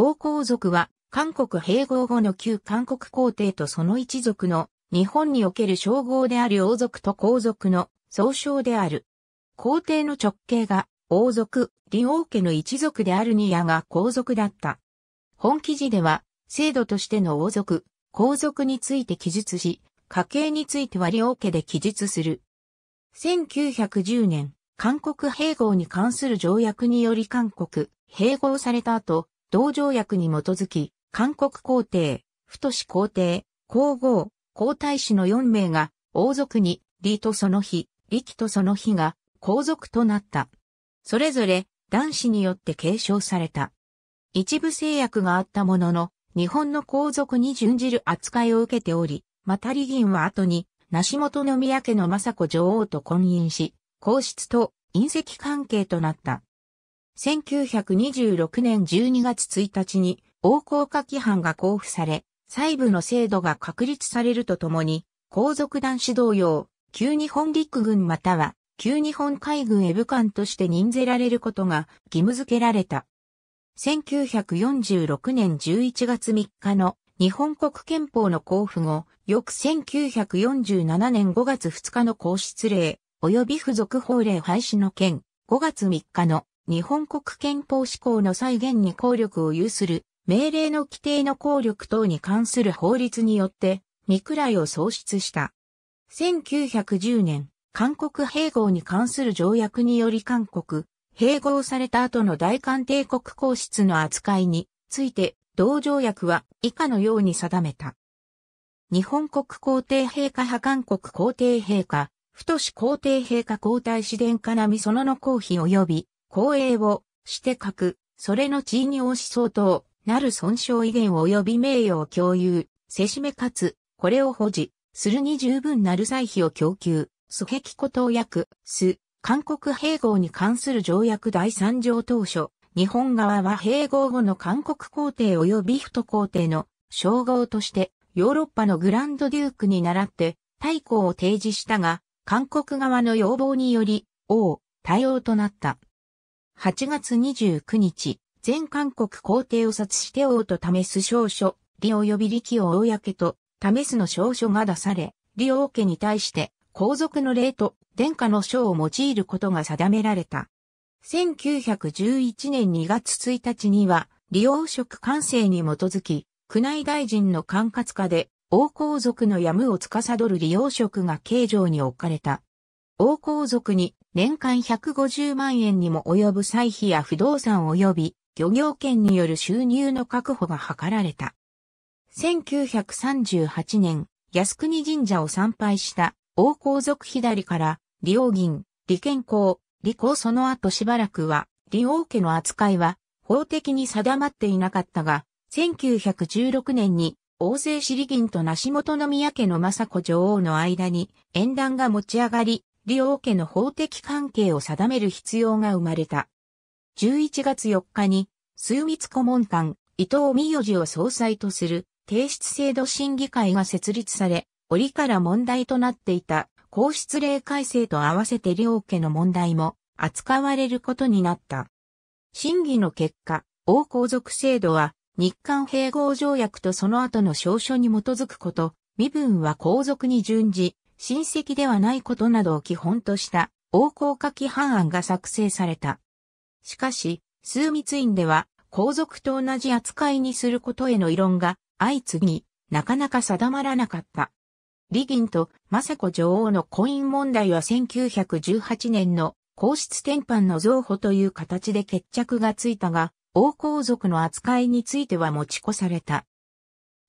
王皇族は韓国併合後の旧韓国皇帝とその一族の日本における称号である王族と皇族の総称である。皇帝の直系が王族、李王家の一族であるニヤが皇族だった。本記事では制度としての王族、皇族について記述し、家系については李王家で記述する。1910年、韓国併合に関する条約により韓国、併合された後、同条約に基づき、韓国皇帝、太志皇帝、皇后、皇太子の4名が王族に、李とその日、力とその日が皇族となった。それぞれ男子によって継承された。一部制約があったものの、日本の皇族に準じる扱いを受けており、また李銀は後に、梨本宮家の雅子女王と婚姻し、皇室と隕石関係となった。1926年12月1日に王皇下規範が交付され、細部の制度が確立されるとともに、皇族男子同様、旧日本陸軍または旧日本海軍エ部艦として任ぜられることが義務付けられた。1946年11月3日の日本国憲法の交付後、翌1947年5月2日の皇室令、及び付属法令廃止の件、5月3日の日本国憲法施行の再現に効力を有する命令の規定の効力等に関する法律によって、未来を創出した。1910年、韓国併合に関する条約により韓国、併合された後の大韓帝国皇室の扱いについて、同条約は以下のように定めた。日本国皇帝陛下派韓国皇帝陛下、太し皇帝陛下皇太子殿下並みそのの公費及び、公営をして書く、それの地位に応し相当、なる損傷遺言及び名誉を共有、せしめかつ、これを保持、するに十分なる歳費を供給、素壁古等訳、す、韓国併合に関する条約第三条当初、日本側は併合後の韓国皇帝及び太皇帝の称号としてヨーロッパのグランドデュークに倣って対抗を提示したが、韓国側の要望により、王、対応となった。8月29日、全韓国皇帝を殺して王と試す証書、李及び力を公と試すの証書が出され、李王家に対して皇族の礼と殿下の書を用いることが定められた。1911年2月1日には、利用職官制に基づき、宮内大臣の管轄下で、王皇族のやむを司る利用職が形状に置かれた。王皇族に年間150万円にも及ぶ歳費や不動産及び漁業権による収入の確保が図られた。1938年、靖国神社を参拝した王皇族左から利王銀、利健康、利公その後しばらくは、利王家の扱いは法的に定まっていなかったが、1916年に王政市利銀と梨本宮家の雅子女王の間に縁談が持ち上がり、利王家の法的関係を定める必要が生まれた。11月4日に、数密顧問官、伊藤美代寺を総裁とする提出制度審議会が設立され、折から問題となっていた皇室令改正と合わせて両家の問題も扱われることになった。審議の結果、王皇族制度は日韓併合条約とその後の証書に基づくこと、身分は皇族に準じ、親戚ではないことなどを基本とした王皇下規範案が作成された。しかし、枢密院では皇族と同じ扱いにすることへの異論が相次ぎ、なかなか定まらなかった。李銀と雅子女王の婚姻問題は1918年の皇室転換の造法という形で決着がついたが、王皇族の扱いについては持ち越された。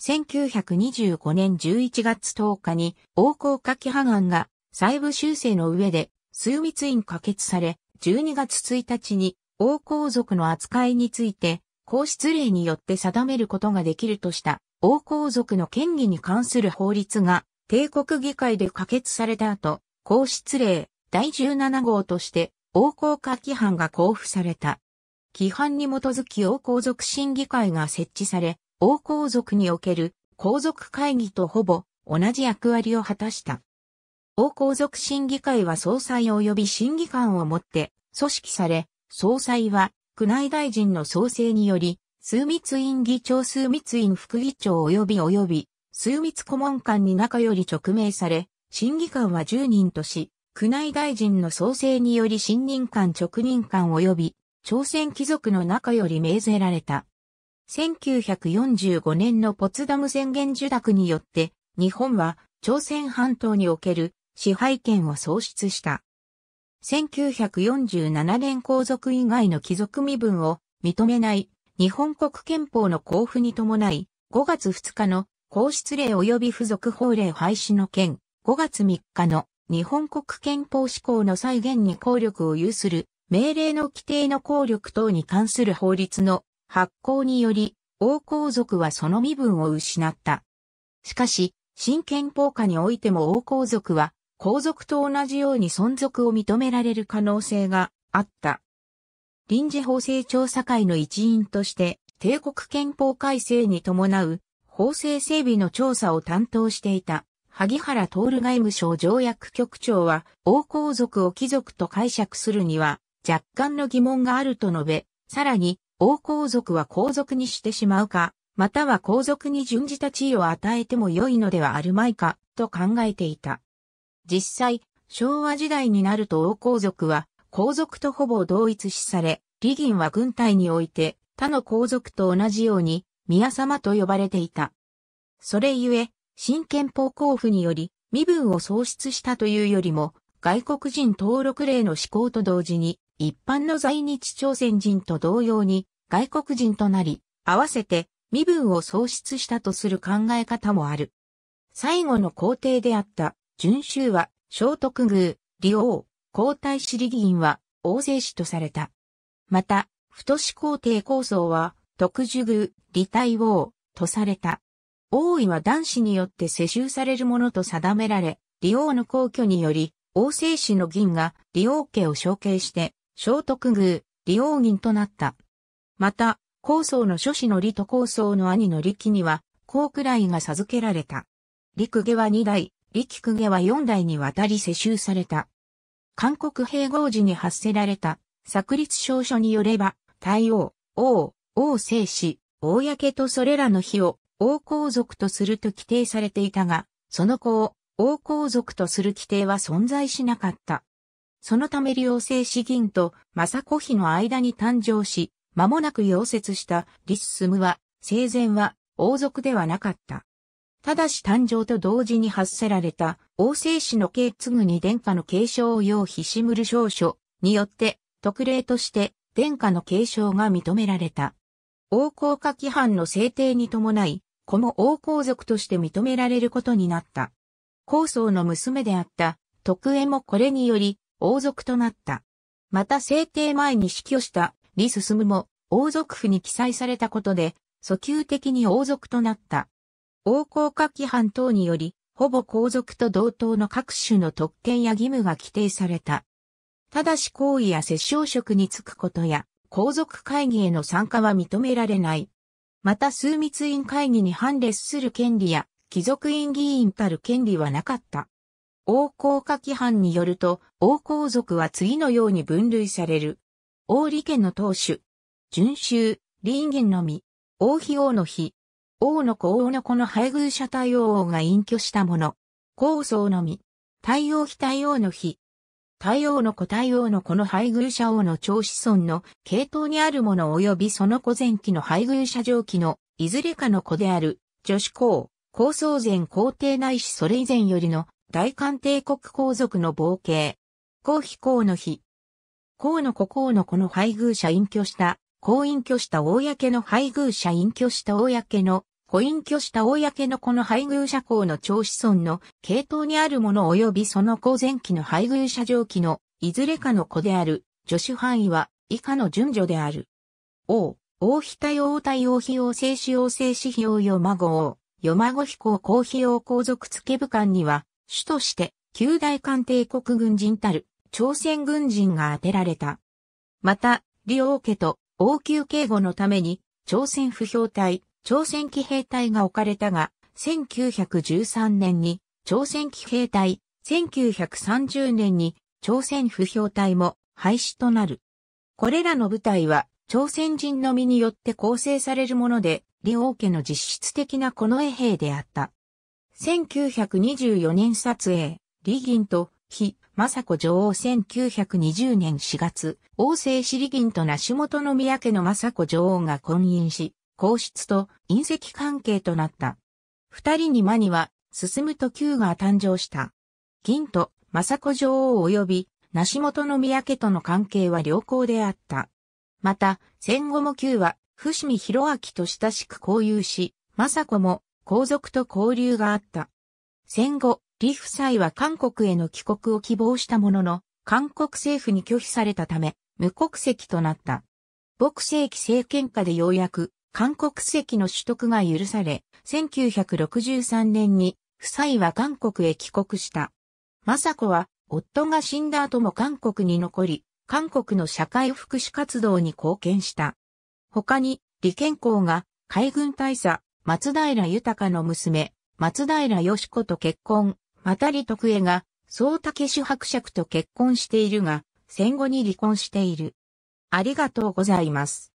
1925年11月10日に王皇下記判案が細部修正の上で枢密院可決され、12月1日に王皇族の扱いについて皇室令によって定めることができるとした王皇族の権利に関する法律が帝国議会で可決された後、皇室令第17号として王皇下規範が交付された。規範に基づき王皇族審議会が設置され、王皇族における皇族会議とほぼ同じ役割を果たした。王皇族審議会は総裁及び審議官をもって組織され、総裁は宮内大臣の創生により枢密院議長枢密院副議長及び及び、枢密顧問官に中より直命され、審議官は10人とし、宮内大臣の創生により新任官直任官及び、朝鮮貴族の中より命ぜられた。1945年のポツダム宣言受諾によって、日本は朝鮮半島における支配権を創出した。1947年皇族以外の貴族身分を認めない日本国憲法の交付に伴い、5月2日の皇室令及び付属法令廃止の件、5月3日の日本国憲法施行の再現に効力を有する命令の規定の効力等に関する法律の発行により、王皇族はその身分を失った。しかし、新憲法下においても王皇族は皇族と同じように存続を認められる可能性があった。臨時法制調査会の一員として、帝国憲法改正に伴う法制整備の調査を担当していた、萩原徹外務省条約局長は、王皇族を貴族と解釈するには、若干の疑問があると述べ、さらに、王皇族は皇族にしてしまうか、または皇族に準じた地位を与えても良いのではあるまいか、と考えていた。実際、昭和時代になると王皇族は、皇族とほぼ同一視され、李銀は軍隊において、他の皇族と同じように、宮様と呼ばれていた。それゆえ、新憲法交付により、身分を喪失したというよりも、外国人登録令の施行と同時に、一般の在日朝鮮人と同様に、外国人となり、合わせて身分を喪失したとする考え方もある。最後の皇帝であった準州は聖徳宮、李王、皇太子李議員は王政氏とされた。また、太子皇帝構想は徳寿宮、李太王とされた。王位は男子によって世襲されるものと定められ、李王の皇居により、王政氏の銀が李王家を承継して、聖徳宮、李王銀となった。また、構想の諸子の李と構想の兄の李記には、皇位が授けられた。李公家は2代、李紀公家は4代にわたり世襲された。韓国併合時に発せられた、作立証書によれば、太王、王、王政氏、公とそれらの日を王皇族とすると規定されていたが、その子を王皇族とする規定は存在しなかった。そのため両政氏銀と正子妃の間に誕生し、間もなく溶接したリッスムは、生前は王族ではなかった。ただし誕生と同時に発せられた王政史の継継に殿下の継承を要ひしむる証書によって特例として殿下の継承が認められた。王公家規範の制定に伴い、子も王皇族として認められることになった。皇宗の娘であった徳江もこれにより王族となった。また制定前に死去した李進も王族府に記載されたことで、訴求的に王族となった。王公家規範等により、ほぼ皇族と同等の各種の特権や義務が規定された。ただし行為や摂政職に就くことや、皇族会議への参加は認められない。また枢密院会議に反列する権利や、貴族院議員たる権利はなかった。王公家規範によると、王皇族は次のように分類される。王利家の当主、準州、林銀のみ、王妃王の妃、王の子王の子の配偶者太陽王が隠居したもの。高層のみ。太陽妃太陽の妃。太陽の子太陽の子の配偶者王の長子孫の系統にあるもの及びその子前期の配偶者上記のいずれかの子である女子皇、高層前皇帝ないしそれ以前よりの大官帝国皇族の傍系。皇妃皇の妃。皇の子皇の子の配偶者隠居した公隠居した公の配偶者隠居した公の、子隠居した公の子の配偶者公の長子孫の系統にあるもの及びその子前期の配偶者上記のいずれかの子である助手範囲は以下の順序である。王、王非対王対王非王静止王静止非王よ孫王、よ孫非公公非王皇族付け部官には、主として旧大官帝国軍人たる朝鮮軍人が当てられた。また、李王家と応急警護のために、朝鮮不評隊、朝鮮騎兵隊が置かれたが、1913年に朝鮮騎兵隊、1930年に朝鮮不評隊も廃止となる。これらの部隊は朝鮮人のみによって構成されるもので、李王家の実質的な近衛兵であった。1924年撮影、李銀と非、雅子女王1920年4月、王政シリ銀と梨本宮家の雅子女王が婚姻し、皇室と隕石関係となった。二人に間には、進むと宮が誕生した。銀と雅子女王及び梨本宮家との関係は良好であった。また、戦後も宮は、伏見博明と親しく交友し、雅子も皇族と交流があった。戦後、李夫妻は韓国への帰国を希望したものの、韓国政府に拒否されたため、無国籍となった。牧世紀政権下でようやく、韓国籍の取得が許され、1963年に、夫妻は韓国へ帰国した。雅子は、夫が死んだ後も韓国に残り、韓国の社会福祉活動に貢献した。他に、李健康が海軍大佐、松平豊の娘、松平よし子と結婚、また李徳江が、総武主伯爵と結婚しているが、戦後に離婚している。ありがとうございます。